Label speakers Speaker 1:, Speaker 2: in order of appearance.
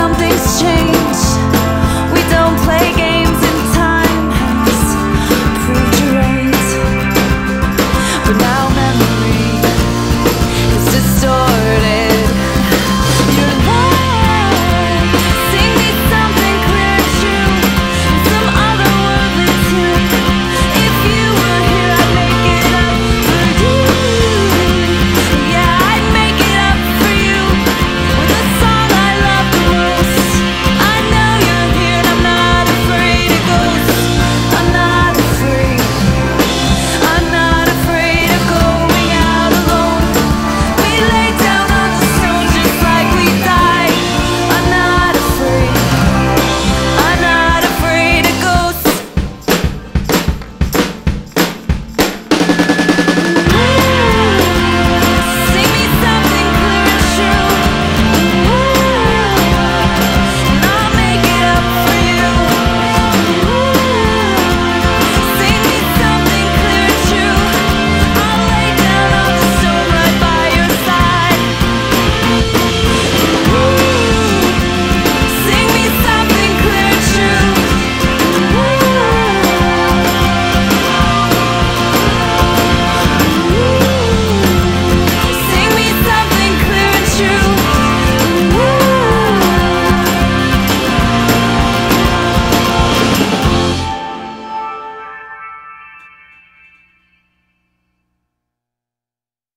Speaker 1: something's changed. We don't play